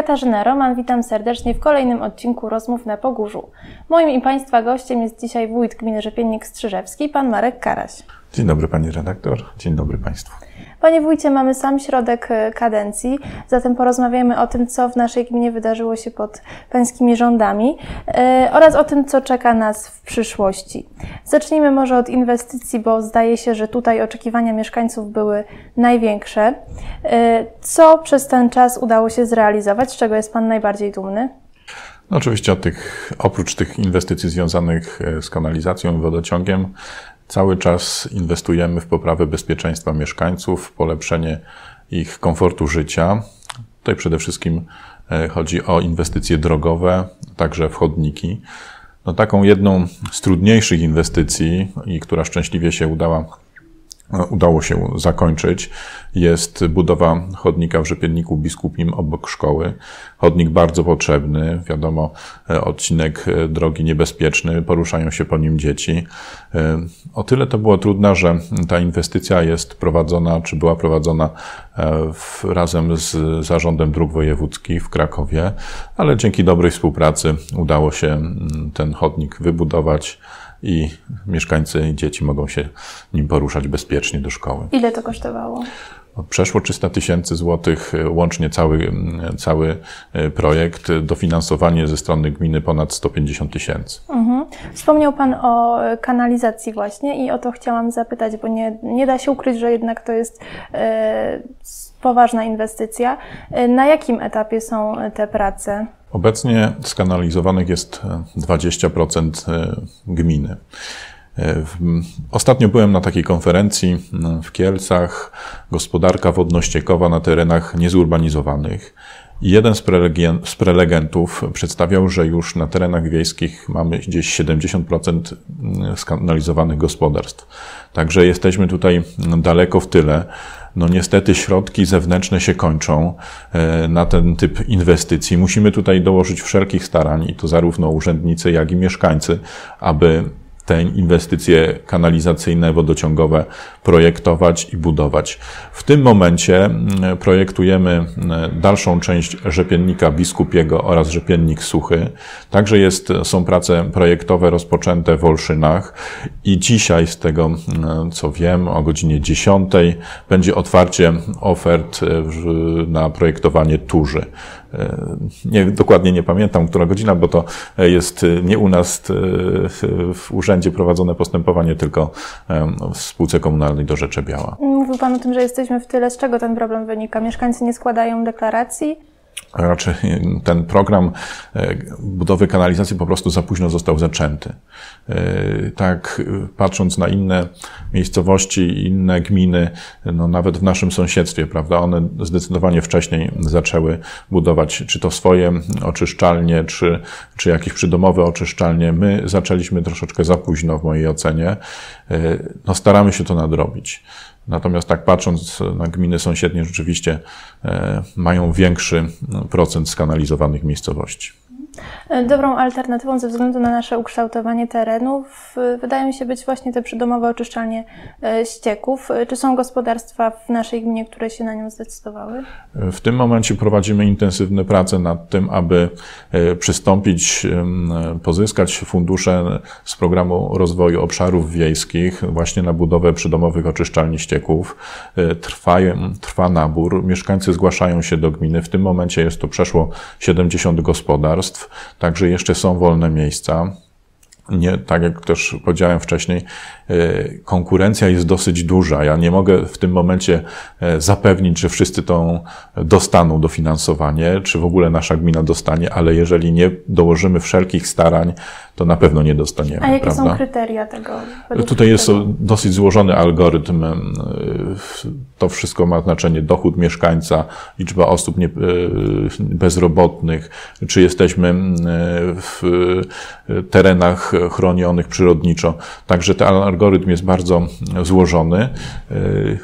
Katarzyna Roman, witam serdecznie w kolejnym odcinku Rozmów na Pogórzu. Moim i Państwa gościem jest dzisiaj wójt gminy Rzepiennik Strzyżewski, pan Marek Karaś. Dzień dobry Pani redaktor, dzień dobry Państwu. Panie wójcie, mamy sam środek e, kadencji, zatem porozmawiamy o tym, co w naszej gminie wydarzyło się pod pańskimi rządami yy, oraz o tym, co czeka nas w przyszłości. Zacznijmy może od inwestycji, bo zdaje się, że tutaj oczekiwania mieszkańców były największe. Yy, co przez ten czas udało się zrealizować, z czego jest Pan najbardziej dumny? No oczywiście tych, oprócz tych inwestycji związanych z kanalizacją i wodociągiem, Cały czas inwestujemy w poprawę bezpieczeństwa mieszkańców, w polepszenie ich komfortu życia. Tutaj przede wszystkim e, chodzi o inwestycje drogowe, także w chodniki. No taką jedną z trudniejszych inwestycji i która szczęśliwie się udała udało się zakończyć, jest budowa chodnika w Rzepienniku Biskupim obok szkoły. Chodnik bardzo potrzebny, wiadomo, e, odcinek e, drogi niebezpieczny, poruszają się po nim dzieci. E, o tyle to było trudne, że ta inwestycja jest prowadzona, czy była prowadzona w, razem z Zarządem Dróg Wojewódzkich w Krakowie, ale dzięki dobrej współpracy udało się ten chodnik wybudować i mieszkańcy i dzieci mogą się nim poruszać bezpiecznie do szkoły. Ile to kosztowało? Przeszło 300 tysięcy złotych, e, łącznie cały, cały e, projekt. Dofinansowanie ze strony gminy ponad 150 tysięcy. Mhm. Wspomniał Pan o e, kanalizacji właśnie i o to chciałam zapytać, bo nie, nie da się ukryć, że jednak to jest e, poważna inwestycja. Na jakim etapie są te prace? Obecnie skanalizowanych jest 20% e, gminy. Ostatnio byłem na takiej konferencji w Kielcach, gospodarka wodno-ściekowa na terenach niezurbanizowanych. Jeden z prelegentów przedstawiał, że już na terenach wiejskich mamy gdzieś 70% skanalizowanych gospodarstw. Także jesteśmy tutaj daleko w tyle. No niestety środki zewnętrzne się kończą e, na ten typ inwestycji. Musimy tutaj dołożyć wszelkich starań i to zarówno urzędnicy, jak i mieszkańcy, aby te inwestycje kanalizacyjne, wodociągowe projektować i budować. W tym momencie mm, projektujemy mm, dalszą część rzepiennika biskupiego oraz rzepiennik suchy. Także jest, są prace projektowe rozpoczęte w Olszynach i dzisiaj z tego, mm, co wiem, o godzinie 10 będzie otwarcie ofert na projektowanie turzy. E, nie, dokładnie nie pamiętam, która godzina, bo to jest nie u nas w urzędzie prowadzone postępowanie, tylko w spółce komunalnej do Rzeczebiała. Mówił Pan o tym, że jesteśmy w tyle. Z czego ten problem wynika? Mieszkańcy nie składają deklaracji? Raczej ten program e, budowy kanalizacji po prostu za późno został zaczęty. E, tak, patrząc na inne miejscowości, inne gminy, no nawet w naszym sąsiedztwie, prawda, one zdecydowanie wcześniej zaczęły budować czy to swoje oczyszczalnie, czy, czy jakieś przydomowe oczyszczalnie. My zaczęliśmy troszeczkę za późno w mojej ocenie. E, no staramy się to nadrobić. Natomiast tak patrząc na gminy sąsiednie, rzeczywiście e, mają większy procent skanalizowanych miejscowości. Dobrą alternatywą ze względu na nasze ukształtowanie terenów wydają mi się być właśnie te przydomowe oczyszczalnie e, ścieków. Czy są gospodarstwa w naszej gminie, które się na nią zdecydowały? W tym momencie prowadzimy intensywne prace nad tym, aby e, przystąpić, pozyskać fundusze z programu rozwoju obszarów wiejskich właśnie na budowę przydomowych oczyszczalni ścieków. E, trwa, trwa nabór, mieszkańcy zgłaszają się do gminy. W tym momencie jest to przeszło 70 gospodarstw. Także jeszcze są wolne miejsca. Nie, tak jak też powiedziałem wcześniej, e, konkurencja jest dosyć duża. Ja nie mogę w tym momencie e, zapewnić, że wszyscy tą dostaną dofinansowanie, czy w ogóle nasza gmina dostanie, ale jeżeli nie dołożymy wszelkich starań, to na pewno nie dostaniemy. A jakie prawda? są kryteria tego? Tutaj jest dosyć złożony algorytm. To wszystko ma znaczenie dochód mieszkańca, liczba osób nie, bezrobotnych, czy jesteśmy w terenach chronionych przyrodniczo. Także ten algorytm jest bardzo złożony.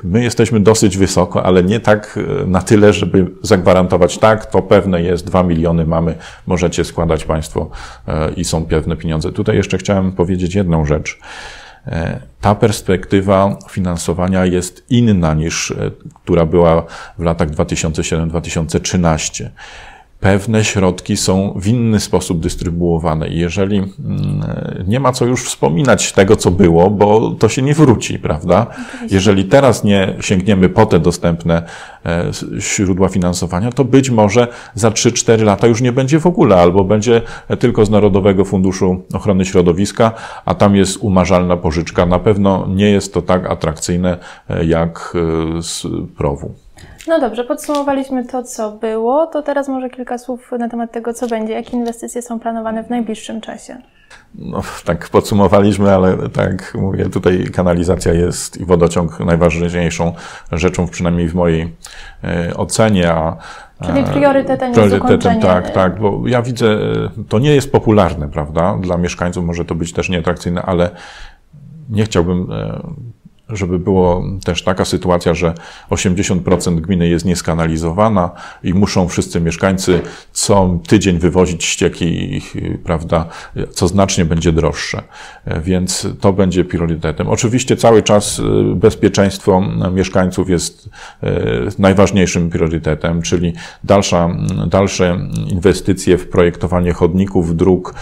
My jesteśmy dosyć wysoko, ale nie tak na tyle, żeby zagwarantować tak, to pewne jest, dwa miliony mamy, możecie składać Państwo i są pewne pieniądze. Tutaj jeszcze chciałem powiedzieć jedną rzecz. E, ta perspektywa finansowania jest inna niż, e, która była w latach 2007-2013 pewne środki są w inny sposób dystrybuowane. I jeżeli mm, nie ma co już wspominać tego, co było, bo to się nie wróci, prawda? Jeżeli teraz nie sięgniemy po te dostępne e, źródła finansowania, to być może za 3-4 lata już nie będzie w ogóle, albo będzie tylko z Narodowego Funduszu Ochrony Środowiska, a tam jest umarzalna pożyczka. Na pewno nie jest to tak atrakcyjne e, jak e, z PROW-u. No dobrze, podsumowaliśmy to, co było, to teraz może kilka słów na temat tego, co będzie. Jakie inwestycje są planowane w najbliższym czasie? No, tak podsumowaliśmy, ale tak mówię, tutaj kanalizacja jest i wodociąg najważniejszą rzeczą, przynajmniej w mojej e, ocenie. A, Czyli priorytetem, priorytetem jest Tak, tak, bo ja widzę, e, to nie jest popularne, prawda? Dla mieszkańców może to być też nieatrakcyjne, ale nie chciałbym e, żeby było też taka sytuacja, że 80% gminy jest nieskanalizowana i muszą wszyscy mieszkańcy co tydzień wywozić ścieki, prawda, co znacznie będzie droższe. Więc to będzie priorytetem. Oczywiście cały czas y, bezpieczeństwo mieszkańców jest y, najważniejszym priorytetem, czyli dalsza, dalsze inwestycje w projektowanie chodników, dróg,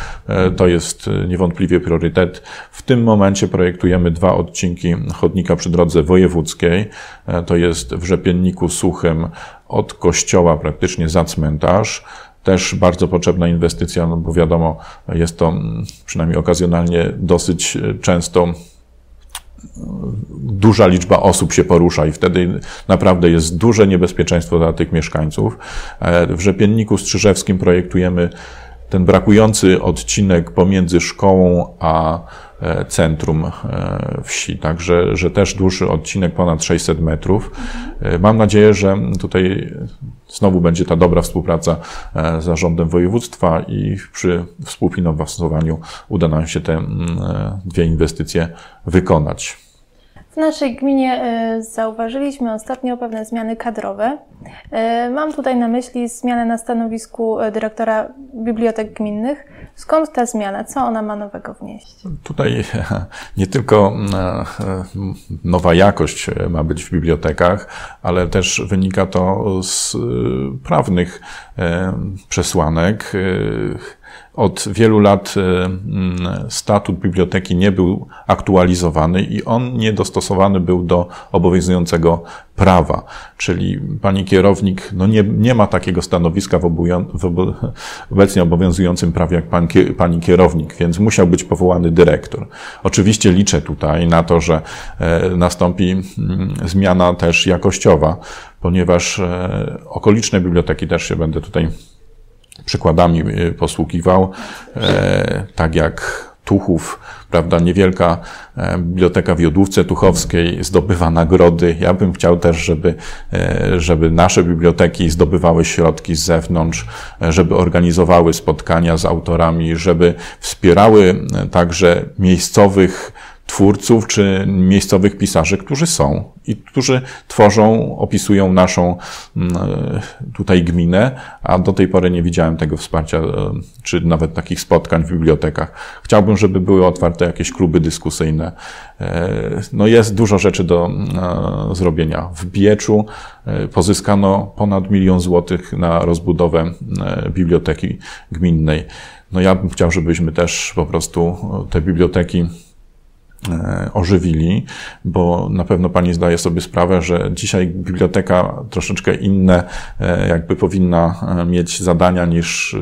y, to jest niewątpliwie priorytet. W tym momencie projektujemy dwa odcinki chodników chodnika przy drodze wojewódzkiej. E, to jest w Rzepienniku Suchym od kościoła praktycznie za cmentarz. Też bardzo potrzebna inwestycja, no bo wiadomo, jest to mm, przynajmniej okazjonalnie dosyć e, często mm, duża liczba osób się porusza i wtedy naprawdę jest duże niebezpieczeństwo dla tych mieszkańców. E, w Rzepienniku Strzyżewskim projektujemy ten brakujący odcinek pomiędzy szkołą a centrum e, wsi. Także, że też dłuższy odcinek, ponad 600 metrów. E, mam nadzieję, że tutaj znowu będzie ta dobra współpraca z zarządem województwa i przy współfinansowaniu uda nam się te dwie inwestycje wykonać. W naszej gminie zauważyliśmy ostatnio pewne zmiany kadrowe. Mam tutaj na myśli zmianę na stanowisku dyrektora bibliotek gminnych. Skąd ta zmiana? Co ona ma nowego wnieść? Tutaj nie tylko e, nowa jakość ma być w bibliotekach, ale też wynika to z e, prawnych e, przesłanek. Od wielu lat statut biblioteki nie był aktualizowany i on niedostosowany był do obowiązującego prawa. Czyli pani kierownik no nie, nie ma takiego stanowiska w, obowią, w obecnie obowiązującym prawie jak pan, pani kierownik, więc musiał być powołany dyrektor. Oczywiście liczę tutaj na to, że e, nastąpi mm, zmiana też jakościowa, ponieważ e, okoliczne biblioteki też się będę tutaj przykładami e, posługiwał, tak jak Tuchów, prawda, niewielka e, biblioteka w Jodłówce Tuchowskiej zdobywa nagrody. Ja bym chciał też, żeby, e, żeby nasze biblioteki zdobywały środki z zewnątrz, e, żeby organizowały spotkania z autorami, żeby wspierały także miejscowych twórców czy miejscowych pisarzy, którzy są i którzy tworzą, opisują naszą mm, tutaj gminę, a do tej pory nie widziałem tego wsparcia, e, czy nawet takich spotkań w bibliotekach. Chciałbym, żeby były otwarte jakieś kluby dyskusyjne. E, no jest dużo rzeczy do e, zrobienia. W Bieczu pozyskano ponad milion złotych na rozbudowę biblioteki gminnej. No ja bym chciał, żebyśmy też po prostu te biblioteki E, ożywili, bo na pewno Pani zdaje sobie sprawę, że dzisiaj biblioteka troszeczkę inne e, jakby powinna e, mieć zadania niż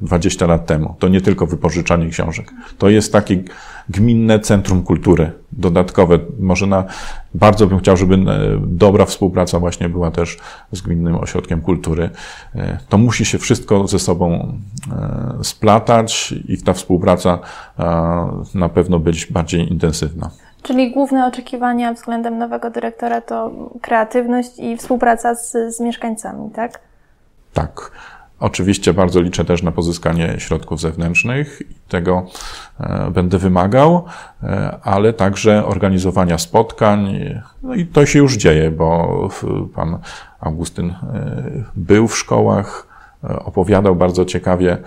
20 lat temu. To nie tylko wypożyczanie książek. To jest taki gminne centrum kultury dodatkowe. Może na, bardzo bym chciał, żeby e, dobra współpraca właśnie była też z Gminnym Ośrodkiem Kultury. E, to musi się wszystko ze sobą e, splatać i ta współpraca na pewno być bardziej intensywna. Czyli główne oczekiwania względem nowego dyrektora to kreatywność i współpraca z, z mieszkańcami, tak? Tak. Oczywiście bardzo liczę też na pozyskanie środków zewnętrznych tego e, będę wymagał, e, ale także organizowania spotkań. No i to się już dzieje, bo pan Augustyn e, był w szkołach, opowiadał bardzo ciekawie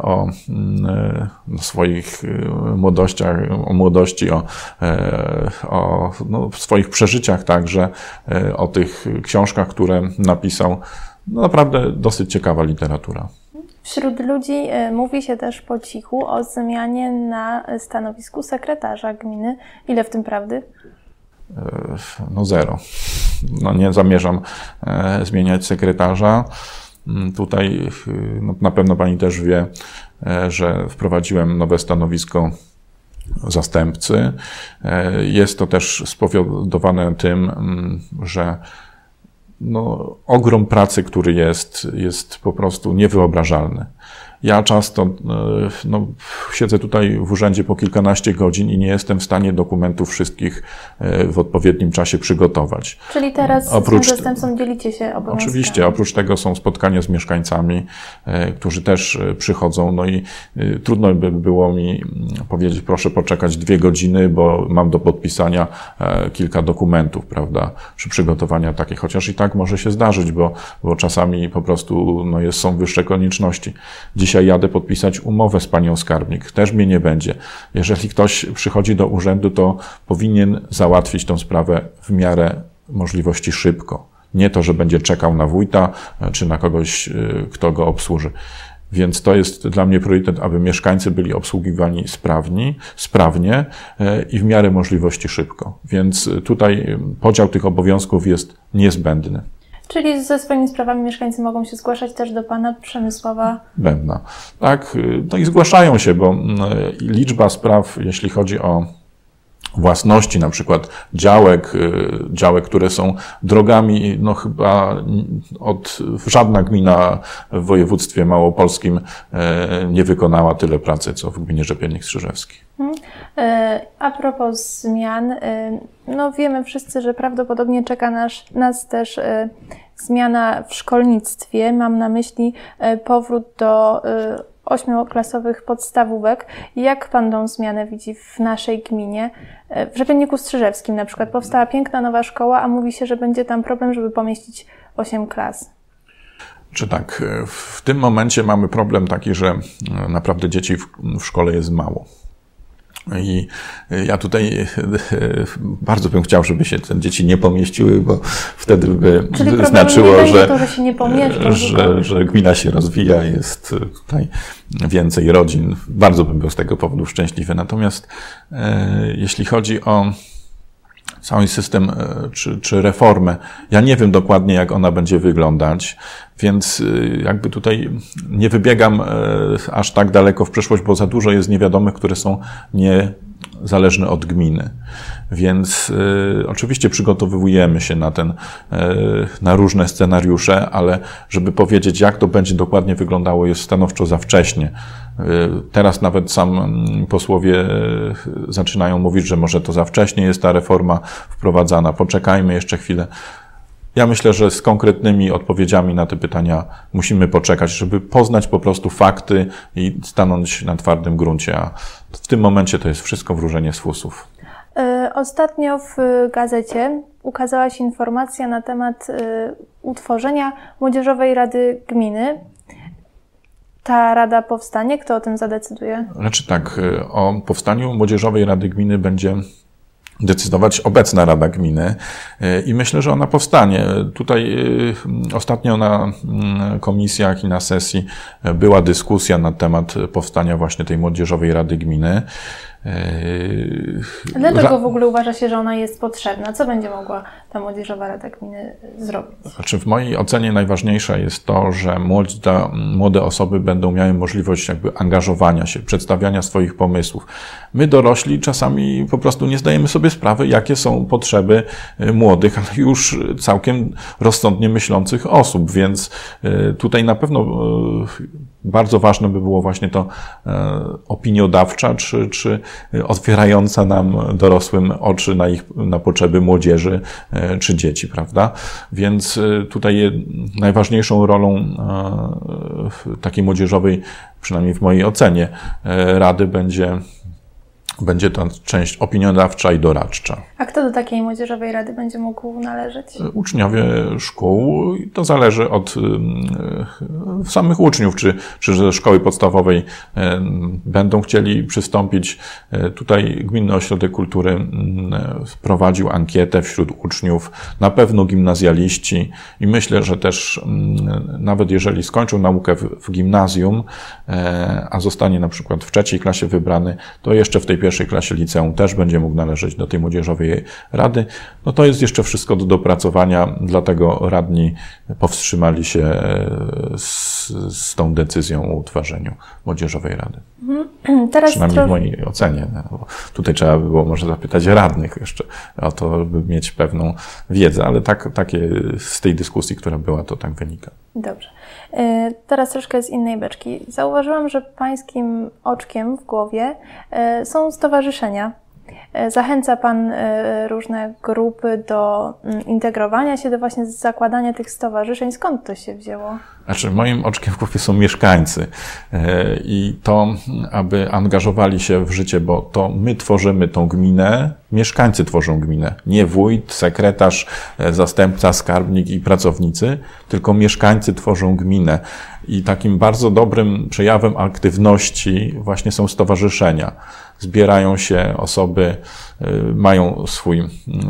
o mm, swoich młodościach, o młodości, o, o no, swoich przeżyciach także, o tych książkach, które napisał no naprawdę dosyć ciekawa literatura. Wśród ludzi mówi się też po cichu o zmianie na stanowisku sekretarza gminy. Ile w tym prawdy? No zero. No nie zamierzam zmieniać sekretarza. Mm, tutaj no, na pewno Pani też wie, że wprowadziłem nowe stanowisko zastępcy. E, jest to też spowodowane tym, mm, że no, ogrom pracy, który jest, jest po prostu niewyobrażalny. Ja często e, no, siedzę tutaj w urzędzie po kilkanaście godzin i nie jestem w stanie dokumentów wszystkich e, w odpowiednim czasie przygotować. Czyli teraz oprócz, z zastępcą dzielicie się obowiązkami? Oczywiście, oprócz tego są spotkania z mieszkańcami, e, którzy też przychodzą, no i trudno by było mi powiedzieć, proszę poczekać dwie godziny, bo mam do podpisania kilka dokumentów, prawda, przy przygotowaniu takiej, chociaż i tak może się zdarzyć, bo, bo czasami po prostu no, jest, są wyższe konieczności. Dziś dzisiaj jadę podpisać umowę z panią skarbnik, też mnie nie będzie. Jeżeli ktoś przychodzi do urzędu, to powinien załatwić tą sprawę w miarę możliwości szybko. Nie to, że będzie czekał na wójta e, czy na kogoś, e, kto go obsłuży. Więc to jest dla mnie priorytet, aby mieszkańcy byli obsługiwani sprawni, sprawnie e, i w miarę możliwości szybko. Więc tutaj podział tych obowiązków jest niezbędny. Czyli ze swoimi sprawami mieszkańcy mogą się zgłaszać też do pana Przemysława Będna. Tak, no i zgłaszają się, bo mm, liczba spraw, jeśli chodzi o własności, na przykład działek, y, działek, które są drogami, no chyba od, żadna gmina w województwie małopolskim e, nie wykonała tyle pracy, co w gminie Rzepiennik Strzyżewski. Hmm. E, a propos zmian, e, no wiemy wszyscy, że prawdopodobnie czeka nas, nas też zmiana w szkolnictwie. Mam na myśli powrót do ośmioklasowych podstawówek. Jak Pan tą zmianę widzi w naszej gminie? W Rzepienniku Strzyżewskim na przykład powstała piękna nowa szkoła, a mówi się, że będzie tam problem, żeby pomieścić 8 klas. Czy tak, w tym momencie mamy problem taki, że naprawdę dzieci w, w szkole jest mało. I ja tutaj bardzo bym chciał, żeby się te dzieci nie pomieściły, bo wtedy by Czyli znaczyło, że, to, że, pomieszczą, że, że gmina się rozwija, jest tutaj więcej rodzin. Bardzo bym był z tego powodu szczęśliwy. Natomiast e, jeśli chodzi o cały system e, czy, czy reformę. Ja nie wiem dokładnie, jak ona będzie wyglądać, więc e, jakby tutaj nie wybiegam e, aż tak daleko w przyszłość, bo za dużo jest niewiadomych, które są niezależne od gminy. Więc y, oczywiście przygotowujemy się na ten, y, na różne scenariusze, ale żeby powiedzieć, jak to będzie dokładnie wyglądało, jest stanowczo za wcześnie. Y, teraz nawet sam mm, posłowie zaczynają mówić, że może to za wcześnie jest ta reforma wprowadzana. Poczekajmy jeszcze chwilę. Ja myślę, że z konkretnymi odpowiedziami na te pytania musimy poczekać, żeby poznać po prostu fakty i stanąć na twardym gruncie, a w tym momencie to jest wszystko wróżenie z fusów. E, ostatnio w gazecie ukazała się informacja na temat e, utworzenia Młodzieżowej Rady Gminy. Ta rada powstanie? Kto o tym zadecyduje? Znaczy tak, e, o powstaniu Młodzieżowej Rady Gminy będzie decydować obecna Rada Gminy i myślę, że ona powstanie. Tutaj ostatnio na mm, komisjach i na sesji była dyskusja na temat powstania właśnie tej Młodzieżowej Rady Gminy. Eee, Dlaczego w ogóle uważa się, że ona jest potrzebna? Co będzie mogła ta Młodzieżowa Rada Gminy zrobić? Znaczy w mojej ocenie najważniejsze jest to, że młode, młode osoby będą miały możliwość jakby angażowania się, przedstawiania swoich pomysłów. My dorośli czasami po prostu nie zdajemy sobie sprawy, jakie są potrzeby e, młodych, ale już całkiem rozsądnie myślących osób, więc e, tutaj na pewno e, bardzo ważne by było właśnie to opiniodawcza, czy, czy otwierająca nam dorosłym oczy na ich, na potrzeby młodzieży czy dzieci, prawda? Więc tutaj najważniejszą rolą takiej młodzieżowej, przynajmniej w mojej ocenie, rady będzie będzie to część opiniodawcza i doradcza. A kto do takiej młodzieżowej rady będzie mógł należeć? Uczniowie szkół. To zależy od samych uczniów, czy, czy ze szkoły podstawowej będą chcieli przystąpić. Tutaj Gminny Ośrodek Kultury wprowadził ankietę wśród uczniów, na pewno gimnazjaliści i myślę, że też nawet jeżeli skończą naukę w, w gimnazjum, e, a zostanie na przykład w trzeciej klasie wybrany, to jeszcze w tej pierwszej klasie liceum też będzie mógł należeć do tej młodzieżowej rady. No to jest jeszcze wszystko do dopracowania, dlatego radni powstrzymali się e, z, z tą decyzją o utworzeniu młodzieżowej rady. Mhm. Teraz Przynajmniej w mojej ocenie. No, tutaj trzeba by było może zapytać radnych jeszcze o to, by mieć pewną wiedzę, ale tak, takie z tej dyskusji, która była, to tak wynika. Dobrze. E, teraz troszkę z innej beczki. Zauważyłam, że pańskim oczkiem w głowie e, są stowarzyszenia. E, zachęca Pan różne grupy do mm, integrowania się, do właśnie zakładania tych stowarzyszeń. Skąd to się wzięło? Znaczy, moim oczkiem w głowie są mieszkańcy i to, aby angażowali się w życie, bo to my tworzymy tą gminę, mieszkańcy tworzą gminę. Nie wójt, sekretarz, zastępca, skarbnik i pracownicy, tylko mieszkańcy tworzą gminę. I takim bardzo dobrym przejawem aktywności właśnie są stowarzyszenia. Zbierają się osoby, y, mają swój,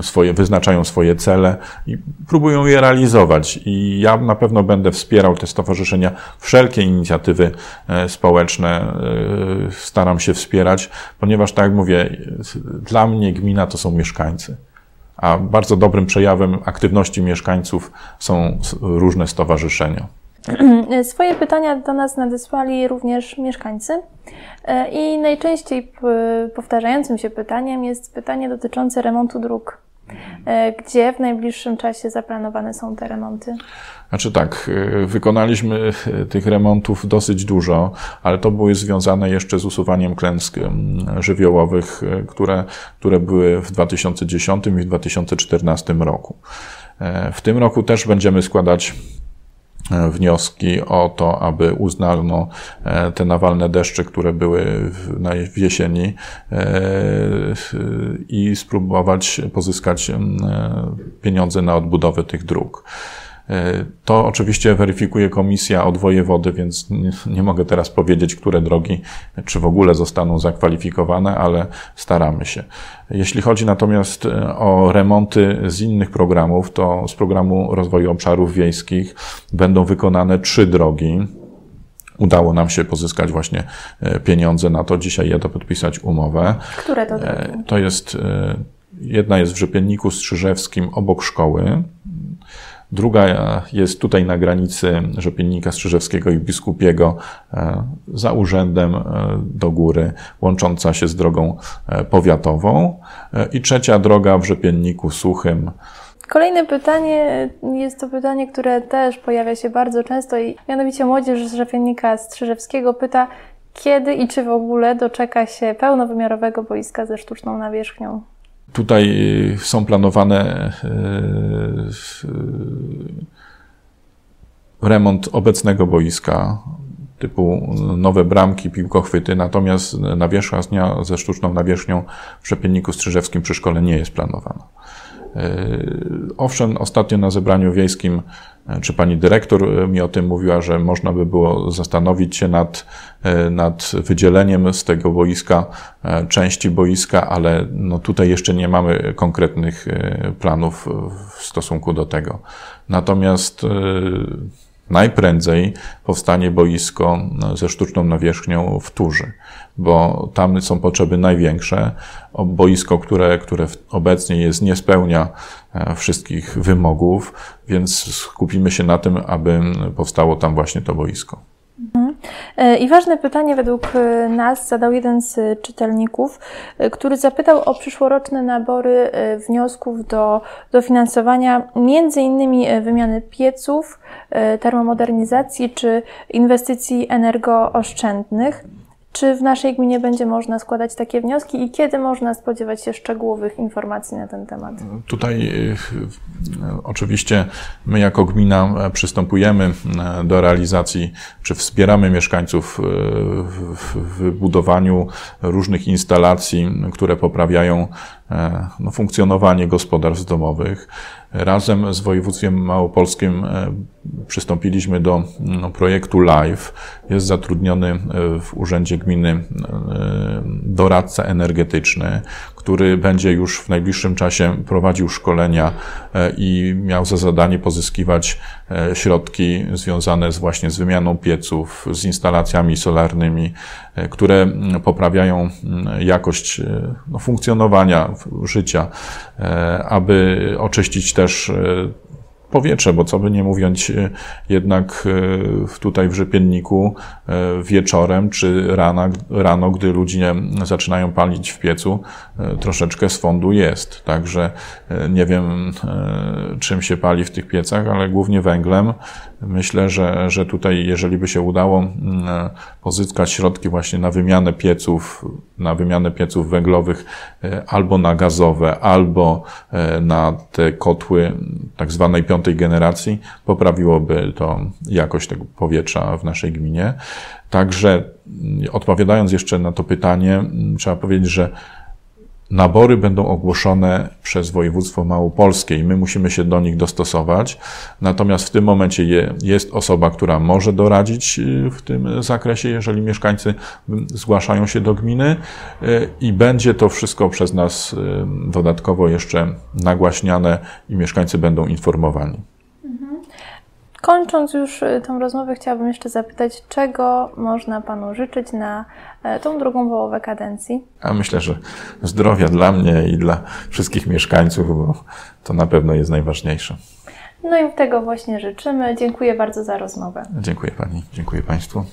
swoje, wyznaczają swoje cele i próbują je realizować. I ja na pewno będę wspierał te stowarzyszenia, wszelkie inicjatywy e, społeczne e, staram się wspierać, ponieważ tak jak mówię, dla mnie gmina to są mieszkańcy. A bardzo dobrym przejawem aktywności mieszkańców są różne stowarzyszenia. Swoje pytania do nas nadesłali również mieszkańcy e, i najczęściej powtarzającym się pytaniem jest pytanie dotyczące remontu dróg. E, gdzie w najbliższym czasie zaplanowane są te remonty? Znaczy tak, e, wykonaliśmy tych remontów dosyć dużo, ale to były związane jeszcze z usuwaniem klęsk żywiołowych, które, które były w 2010 i w 2014 roku. W tym roku też będziemy składać wnioski o to, aby uznano e, te nawalne deszcze, które były w jesieni e, i spróbować pozyskać pieniądze na odbudowę tych dróg. To oczywiście weryfikuje komisja od wojewody, więc nie mogę teraz powiedzieć, które drogi, czy w ogóle zostaną zakwalifikowane, ale staramy się. Jeśli chodzi natomiast e, o remonty z innych programów, to z programu rozwoju obszarów wiejskich będą wykonane trzy drogi. Udało nam się pozyskać właśnie e, pieniądze na to. Dzisiaj jadę podpisać umowę. Które to drogi? E, to jest, jedna jest w Rzepienniku Strzyżewskim obok szkoły. Druga jest tutaj na granicy Rzepiennika Strzyżewskiego i Biskupiego e, za urzędem e, do góry, łącząca się z drogą e, powiatową. I trzecia droga w Rzepienniku Suchym. Kolejne pytanie jest to pytanie, które też pojawia się bardzo często i mianowicie młodzież z Rzepiennika Strzyżewskiego pyta, kiedy i czy w ogóle doczeka się pełnowymiarowego boiska ze sztuczną nawierzchnią? Tutaj y, są planowane y, y, remont obecnego boiska typu nowe bramki, piłkochwyty, natomiast nawierzchnia ze sztuczną nawierzchnią w Rzepienniku Strzyżewskim przy szkole nie jest planowana. Owszem, ostatnio na zebraniu wiejskim czy pani dyrektor e, mi o tym mówiła, że można by było zastanowić się nad, e, nad wydzieleniem z tego boiska e, części boiska, ale no tutaj jeszcze nie mamy konkretnych planów w stosunku do tego. Natomiast najprędzej powstanie boisko ze sztuczną nawierzchnią w Turzy, bo tam są potrzeby największe. Boisko, które, które obecnie jest, nie spełnia wszystkich wymogów, więc skupimy się na tym, aby powstało tam właśnie to boisko. Mhm. E, I ważne pytanie według e, nas zadał jeden z czytelników, który zapytał o przyszłoroczne nabory wniosków do dofinansowania innymi wymiany pieców, termomodernizacji czy inwestycji energooszczędnych. Czy w naszej gminie będzie można składać takie wnioski i kiedy można spodziewać się szczegółowych informacji na ten temat? Tutaj y, oczywiście my jako gmina e, przystępujemy e, do realizacji, czy wspieramy mieszkańców e, w wybudowaniu różnych instalacji, które poprawiają no, funkcjonowanie gospodarstw domowych. Razem z województwem małopolskim e, przystąpiliśmy do no, projektu LIFE. Jest zatrudniony e, w Urzędzie Gminy e, doradca energetyczny, który będzie już w najbliższym czasie prowadził szkolenia i miał za zadanie pozyskiwać środki związane z właśnie z wymianą pieców, z instalacjami solarnymi, które poprawiają jakość no, funkcjonowania życia, aby oczyścić też e, powietrze, bo co by nie mówiąc, e, jednak e, tutaj w Rzepienniku wieczorem czy rano, rano, gdy ludzie zaczynają palić w piecu, troszeczkę swądu jest. Także nie wiem, czym się pali w tych piecach, ale głównie węglem. Myślę, że, że tutaj, jeżeli by się udało pozyskać środki właśnie na wymianę pieców, na wymianę pieców węglowych albo na gazowe, albo na te kotły tak zwanej piątej generacji, poprawiłoby to jakość tego powietrza w naszej gminie. Także odpowiadając jeszcze na to pytanie, trzeba powiedzieć, że Nabory będą ogłoszone przez województwo małopolskie i my musimy się do nich dostosować. Natomiast w tym momencie jest osoba, która może doradzić y, w tym zakresie, jeżeli mieszkańcy zgłaszają się do gminy y, i będzie to wszystko przez nas y, dodatkowo jeszcze nagłaśniane i mieszkańcy będą informowani. Kończąc już y, tą rozmowę, chciałabym jeszcze zapytać, czego można Panu życzyć na e, tą drugą połowę kadencji? A myślę, że zdrowia dla mnie i dla wszystkich mieszkańców, bo to na pewno jest najważniejsze. No i tego właśnie życzymy. Dziękuję bardzo za rozmowę. Dziękuję Pani, dziękuję Państwu.